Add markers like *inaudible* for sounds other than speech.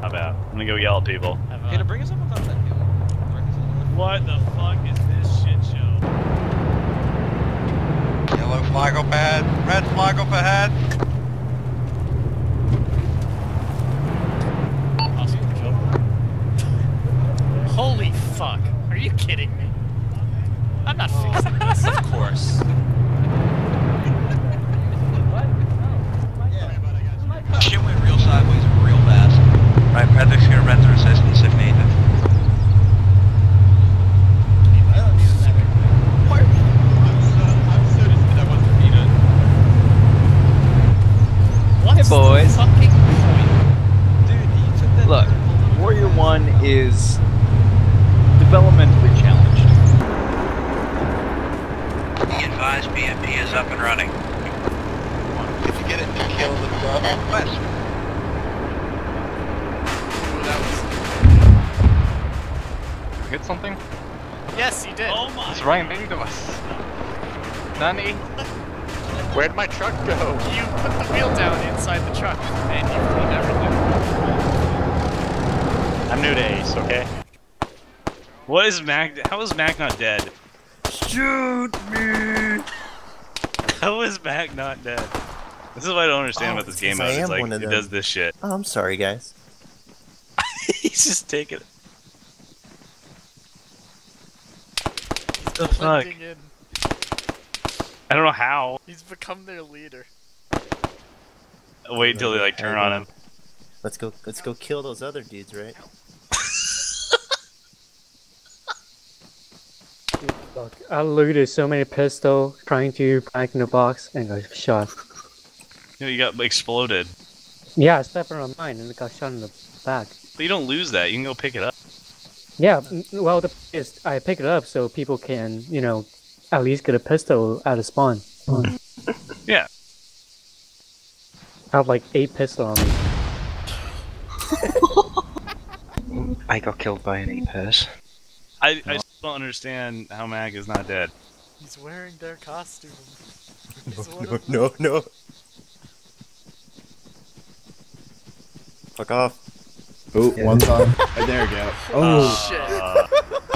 How about? I'm gonna go yell at people. Have Hey, to bring us up about that hill. Bring us up. What the fuck is this shit show? Yellow flag up ahead. Red flag up ahead. Holy fuck. Are you kidding me? I'm not oh, fixing this. Of *laughs* course. *laughs* that. Look, Warrior 1 is developmentally challenged. Be advised, BMP is up and running. Did you get it to kill the West. Hit something? Yes, he did. Oh my! It's right into us. Nani? *laughs* Where'd my truck go? You put the wheel down inside the truck and you cleaned everything. I'm new to Ace, okay? What is Mac? How is Mac not dead? Shoot me! How is Mac not dead? This is what I don't understand Oh, about this game I mode. It's am like one of it them. does this shit. Oh, I'm sorry, guys. *laughs* He's just taking it. The fuck? in. I don't know how. He's become their leader. Wait until they like turn on him. Let's go. Let's go kill those other dudes, right? *laughs* Look, I looted so many pistols trying to crack in the box and got shot. You, you got exploded, Yeah, I stepped on mine and got shot in the back. but you don't lose that. You can go pick it up. Yeah, well, the is I pick it up so people can, you know, at least get a pistol out of spawn. Yeah. I have like eight pistols on me. *laughs* I got killed by an Apers. I, I just don't understand how Mag is not dead. He's wearing their costume. *laughs* no, one of No, no. Fuck off. Oh, Yeah. one's on. Right, there we go. Oh, Shit. Uh, *laughs*